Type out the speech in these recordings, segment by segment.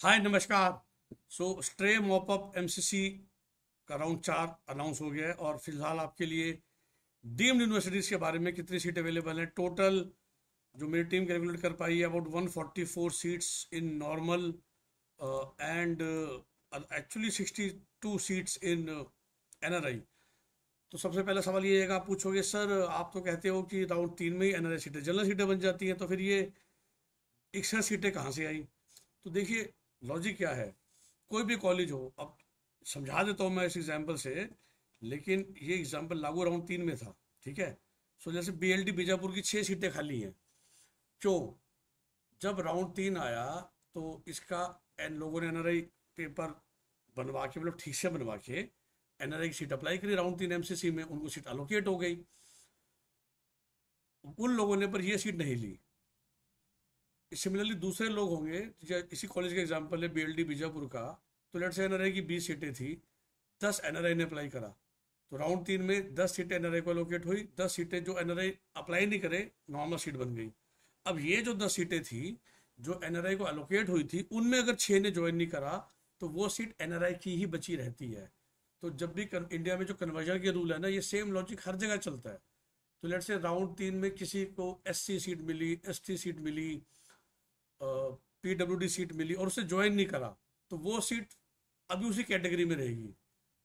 हाय, नमस्कार। So, stray mop up MCC का round चार अनाउंस हो गया है और फ़िलहाल आपके लिए डीम्ड यूनिवर्सिटीज़ के बारे में कितनी सीट अवेलेबल हैं? टोटल जो मेरी टीम कैलकुलेट कर पाई है about 144 seats in normal and actually 62 seats in NRI तो सबसे पहला सवाल ये है आप पूछोगे, सर, आप तो कहते हो कि राउंड तीन में ही एनआरआई सीटें, जनरल सीटें बन जाती हैं। तो फिर ये इकसठ सीटें कहाँ से आई? तो देखिए लॉजिक क्या है? कोई भी कॉलेज हो, अब समझा देता हूँ मैं इस एग्ज़ाम्पल से, लेकिन ये एग्ज़ाम्पल लागू राउंड तीन में था, ठीक है? सो जैसे बी एल डी बीजापुर की छः सीटें खाली हैं। क्यों? जब राउंड तीन आया तो इसका एन लोगों ने एनआरआई पेपर बनवा के मतलब ठीक से बनवा के एनआरआई की सीट अप्लाई करी राउंड तीन एमसीसी में, उनको सीट अलोकेट हो गई। उन लोगों ने पर ये सीट नहीं ली। सिमिलरली दूसरे लोग होंगे इसी कॉलेज का एग्ज़ाम्पल है बीएलडी बीजापुर का तो लेट से एनआरआई की बीस सीटें थी दस एनआरआई ने अप्लाई करा। तो राउंड तीन में दस सीटें एनआरआई को एलोकेट हुई दस सीटें जो एनआरआई अप्लाई नहीं करे नॉर्मल सीट बन गई। अब ये जो दस सीटें थी जो एनआरआई को एलोकेट हुई थी उनमें अगर छः ने ज्वाइन नहीं करा तो वो सीट एनआरआई की ही बची रहती है। तो जब भी कर, इंडिया में जो कन्वर्जन के रूल है ना ये सेम लॉजिक हर जगह चलता है। तो लेट से राउंड तीन में किसी को एससी सीट मिली एसटी सीट मिली पीडब्ल्यूडी सीट मिली और उसे ज्वाइन नहीं करा तो वो सीट अभी उसी कैटेगरी में रहेगी।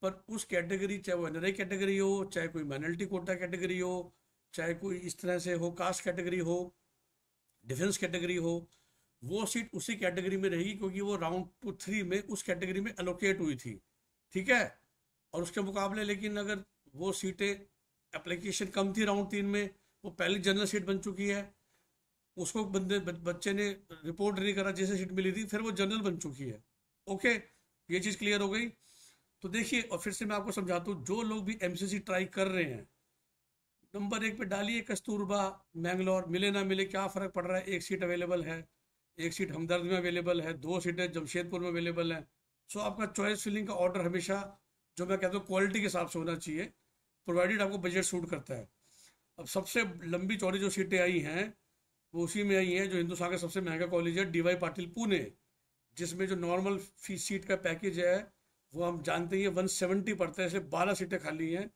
पर उस कैटेगरी चाहे वो एनआरआई कैटेगरी हो, चाहे कोई माइनॉरिटी कोटा कैटेगरी हो, चाहे कोई इस तरह से हो कास्ट कैटेगरी हो डिफेंस कैटेगरी हो, वो सीट उसी कैटेगरी में रहेगी क्योंकि वो राउंड टू थ्री में उस कैटेगरी में एलोकेट हुई थी। ठीक है? और उसके मुकाबले लेकिन अगर वो सीटें एप्लीकेशन कम थी राउंड तीन में, वो पहली जनरल सीट बन चुकी है। उसको बंदे बच्चे ने रिपोर्ट नहीं करा, जैसे सीट मिली थी, फिर वो जनरल बन चुकी है। ओके ये चीज़ क्लियर हो गई। तो देखिए, और फिर से मैं आपको समझाता हूँ, जो लोग भी एमसीसी ट्राई कर रहे हैं, नंबर एक पे डालिए कस्तूरबा, मैंगलोर, मिले ना मिले, क्या फ़र्क पड़ रहा है? एक सीट अवेलेबल है। एक सीट हमदर्द में अवेलेबल है, दो सीटें जमशेदपुर में अवेलेबल है। सो आपका चॉइस फिलिंग का ऑर्डर हमेशा, जो मैं कहता हूँ क्वालिटी के हिसाब से होना चाहिए प्रोवाइडेड आपको बजट सूट करता है। अब सबसे लंबी चौड़ी जो सीटें आई हैं वो उसी में आई है जो हिंदुस्तान का सबसे महँगा कॉलेज है डी वाई पाटिल पुणे। जिसमें जो नॉर्मल फ़ीस सीट का पैकेज है, वो हम जानते हैं वन सेवेंटी पड़ता है ऐसे बारह सीटें खाली हैं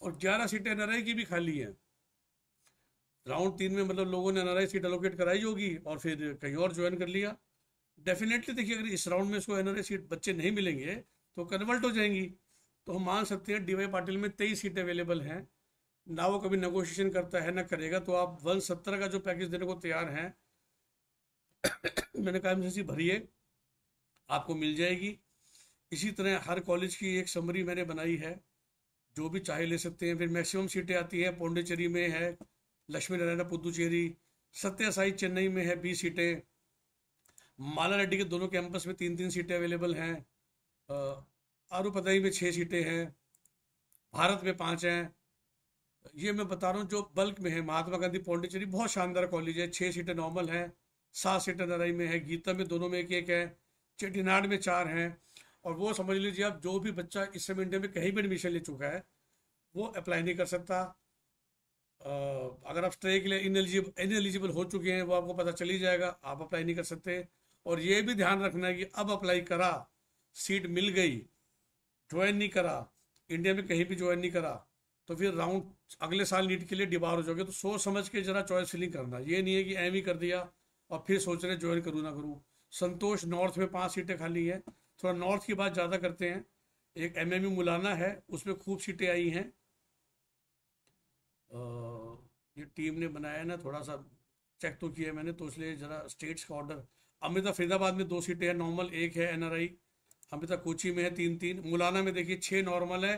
और ग्यारह सीटें एनआरआई की भी खाली हैं। राउंड तीन में मतलब लोगों ने एनआरआई सीट एलोकेट कराई होगी और फिर कहीं और ज्वाइन कर लिया। डेफिनेटली देखिए, अगर इस राउंड में इसको एनआरआई सीट बच्चे नहीं मिलेंगे तो कन्वर्ट हो जाएँगी। तो हम मान सकते हैं डी वाई पाटिल में तेईस सीटें अवेलेबल हैं। ना वो कभी नेगोशिएशन करता है, ना करेगा तो आप वन सत्तर का जो पैकेज देने को तैयार हैं, मैंने कहा, एम भरिए, आपको मिल जाएगी। इसी तरह हर कॉलेज की एक समरी मैंने बनाई है। जो भी चाहे ले सकते हैं। फिर मैक्सिमम सीटें आती हैं पौंडेचेरी में है लक्ष्मी नारायण पुदुचेरी सत्या साई चेन्नई में है बीस सीटें। माला रेड्डी के दोनों कैंपस में तीन तीन सीटें अवेलेबल हैं। आरूपदाई में छः सीटें हैं। भारत में पाँच हैं। ये मैं बता रहा हूँ, जो बल्क में है, महात्मा गांधी पौंडीचेरी, बहुत शानदार कॉलेज है छः सीटें नॉर्मल हैं, सात सीटें नरई में है, गीता में दोनों में एक एक है, चेटीनाड में चार हैं, और वो समझ लीजिए आप, जो भी बच्चा इस समय इंडिया में कहीं भी एडमिशन ले चुका है, वो अप्लाई नहीं कर सकता। अगर आप स्ट्रे के लिए इन एलिजिबल हो चुके हैं, वो आपको पता चली जाएगा, आप अप्लाई नहीं कर सकते। और ये भी ध्यान रखना है कि अब अप्लाई करा सीट मिल गई ज्वाइन नहीं करा इंडिया में कहीं भी ज्वाइन नहीं करा तो फिर राउंड अगले साल नीट के लिए डिबार हो जाओगे। तो सोच समझ के जरा चॉइस फिलिंग करना। ये नहीं है कि एम ही कर दिया और फिर सोच रहे ज्वाइन करूँ ना करूँ। संतोष नॉर्थ में पाँच सीटें खाली है। थोड़ा नॉर्थ की बात ज़्यादा करते हैं। एक एम एम मुलाना है, उसमें खूब सीटें आई हैं। ये टीम ने बनाया ना, थोड़ा सा चेक तो किया मैंने तो इसलिए ज़रा स्टेट्स का ऑर्डर अमृता फरीदाबाद में दो सीटें हैं नॉर्मल एक है एनआरआई अमृता कोची में है तीन तीन। मुलाना में देखिए छः नॉर्मल है,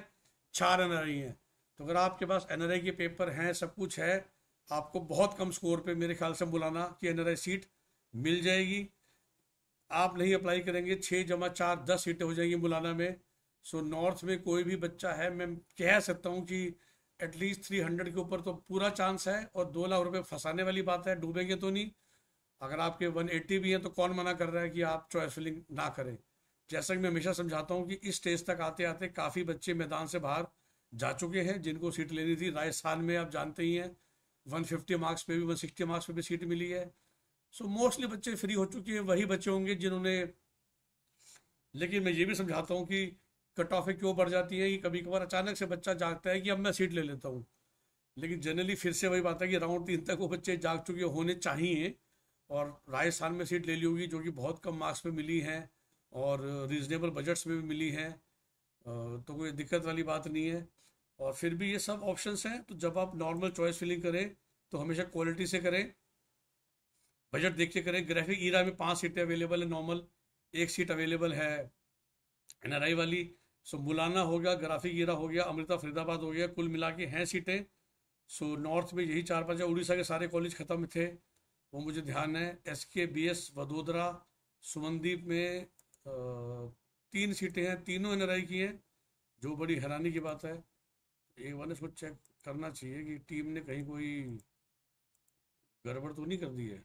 चार एनआरआई हैं। तो अगर आपके पास एन के पेपर हैं, सब कुछ है, आपको बहुत कम स्कोर पे मेरे ख्याल से बुलाना कि एन सीट मिल जाएगी। आप नहीं अप्लाई करेंगे छः जमा चार, दस सीटें हो जाएँगी मुलाना में। सो नॉर्थ में कोई भी बच्चा है, मैं कह सकता हूँ कि एटलीस्ट थ्री हंड्रेड के ऊपर तो पूरा चांस है और दो लाख रुपए फंसाने वाली बात है, डूबेंगे तो नहीं। अगर आपके वन एट्टी भी हैं तो कौन मना कर रहा है कि आप चॉइस फिलिंग ना करें? जैसा कि मैं हमेशा समझाता हूँ कि इस स्टेज तक आते आते काफ़ी बच्चे मैदान से बाहर जा चुके हैं जिनको सीट लेनी थी। राजस्थान में आप जानते ही हैं 150 मार्क्स पे भी 160 मार्क्स पे भी सीट मिली है। सो so, मोस्टली बच्चे फ्री हो चुके हैं वही बच्चे होंगे जिन्होंने लेकिन मैं ये भी समझाता हूँ कि कट ऑफ़ क्यों बढ़ जाती है कि कभी कभार अचानक से बच्चा जागता है कि अब मैं सीट ले लेता हूँ। लेकिन जनरली फिर से वही बात है कि राउंड तीन तक वो बच्चे जाग चुके होने चाहिए और राजस्थान में सीट ले ली होगी जो कि बहुत कम मार्क्स पे मिली हैं और रीजनेबल बजट्स में भी मिली हैं। तो कोई दिक्कत वाली बात नहीं है। और फिर भी ये सब ऑप्शंस हैं तो जब आप नॉर्मल चॉइस फिलिंग करें तो हमेशा क्वालिटी से करें। बजट देख के करें। ग्राफिक ईरा में पाँच सीटें अवेलेबल है नॉर्मल एक सीट अवेलेबल है एनआरआई वाली। सो मुलाना हो गया ग्राफिक ईरा हो गया अमृता फरीदाबाद हो गया, कुल मिला के हैं सीटें सो नॉर्थ में यही चार पाँच उड़ीसा के सारे कॉलेज ख़त्म थे। वो मुझे ध्यान है। एस के बी एस वडोदरा सुमनदीप में तीन सीटें हैं। तीनों एनआरआई की हैं, जो बड़ी हैरानी की बात है। एक बार इसको चेक करना चाहिए कि टीम ने कहीं कोई गड़बड़ तो नहीं कर दी है?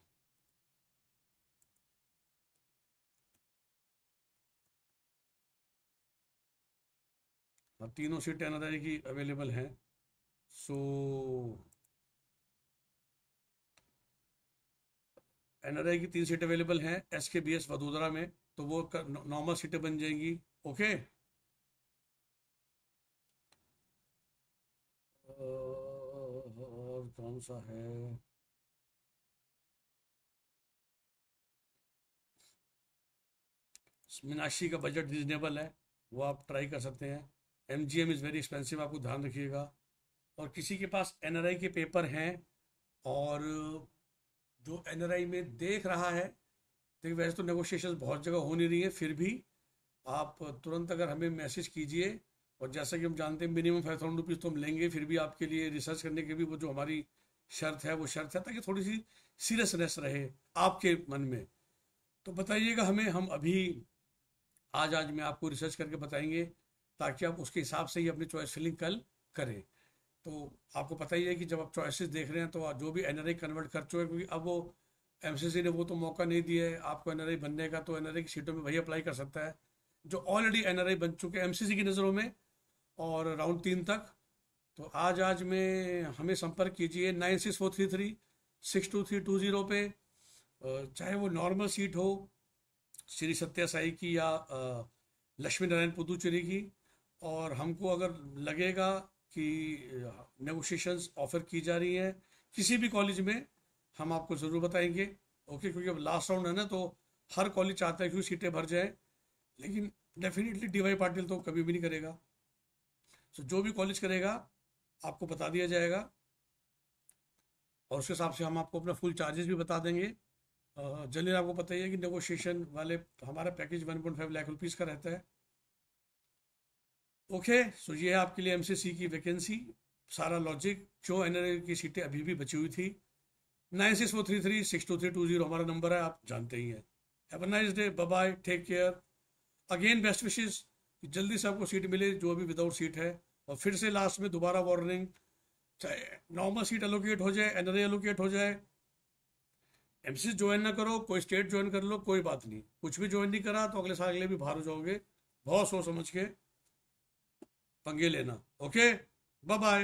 हाँ तीनों सीटें एन की अवेलेबल हैं। सो एनआरआई की तीन सीटें अवेलेबल हैं एस के बी एस वडोदरा में तो वो नॉर्मल सीटें बन जाएँगी ओके और कौन सा है? मीनाक्षी का बजट रिजनेबल है, वो आप ट्राई कर सकते हैं। M G M is very expensive आपको ध्यान रखिएगा। और किसी के पास एन आर आई के पेपर हैं, और जो एन आर आई में देख रहा है देखिए वैसे तो नेगोशिएशन बहुत जगह हो नहीं रही है, फिर भी आप तुरंत अगर हमें मैसेज कीजिए और जैसा कि हम जानते हैं मिनिमम फाइव थाउज़ेंड रुपीज़ तो हम लेंगे, फिर भी आपके लिए रिसर्च करने के भी वो जो हमारी शर्त है, वो शर्त है, ताकि थोड़ी सी सीरियसनेस रहे आपके मन में। तो बताइएगा हमें, हम अभी आज आज में आपको रिसर्च करके बताएँगे, ताकि आप उसके हिसाब से ही अपनी चॉइस फिलिंग कल करें। तो आपको पता ही है कि जब आप चॉइसेस देख रहे हैं तो जो भी एन कन्वर्ट कर चुके हैं, क्योंकि अब वो एम ने वो तो मौका नहीं दिया है, आपको एनआरआई बनने का तो एनआरआई की सीटों में वही अप्लाई कर सकता है, जो ऑलरेडी एनआरआई बन चुके हैं एम की नज़रों में। और राउंड तीन तक। तो आज आज में हमें संपर्क कीजिए nine six four three three, six two three two zero पे। चाहे वो नॉर्मल सीट हो, श्री सत्या साई की या लक्ष्मी नारायण पुदुचेरी की। और हमको अगर लगेगा कि नेगोशिएशंस ऑफ़र की जा रही हैं, किसी भी कॉलेज में, हम आपको ज़रूर बताएँगे। ओके क्योंकि अब लास्ट राउंड है ना तो हर कॉलेज चाहता है कि सीटें भर जाए। लेकिन डेफिनेटली डीवाई पाटिल तो कभी भी नहीं करेगा। तो जो भी कॉलेज करेगा, आपको बता दिया जाएगा। और उसके हिसाब से हम आपको अपना फुल चार्जेस भी बता देंगे। जल्दी आपको पता ही है कि नेगोशिएशन वाले, हमारा पैकेज 1.5 लाख रुपीज़ का रहता है। ओके सो ये है आपके लिए एमसीसी की वैकेंसी सारा लॉजिक जो एन की सीटें अभी भी बची हुई थी। Nine six four three three six two three two zero हमारा नंबर है, आप जानते ही हैं। Have a nice day bye take care again best विशेष जल्दी से आपको सीट मिले, जो अभी विदाउट सीट है, और फिर से लास्ट में दोबारा वार्निंग चाहे नॉर्मल सीट एलोकेट हो जाए एन एलोकेट हो जाए एम ज्वाइन ना करो, कोई स्टेट ज्वाइन कर लो, कोई बात नहीं। कुछ भी ज्वाइन नहीं करा तो अगले साल अगले भी बाहर हो जाओगे। बहुत सोच समझ के पंगे लेना ओके बाय बाय